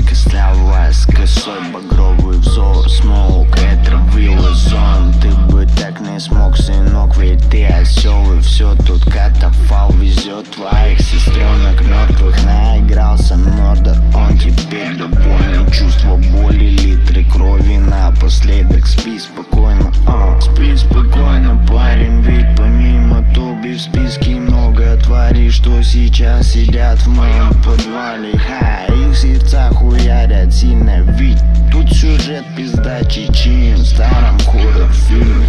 мой костлявая косой багровый взор Смоук, это вилла Ты бы так не смог, сынок, ведь ты осел И все тут катафал везет твоих сестренок мертвых Наигрался морда, он теперь доволен Чувство боли, литры крови напоследок. Спи спокойно, а, спи спокойно, парень Ведь помимо Тоби в списке много тварей Что сейчас сидят в моем подвале. Ха, их сердца сильно Ведь тут сюжет пиздачий, чем в старом хоррор-фильме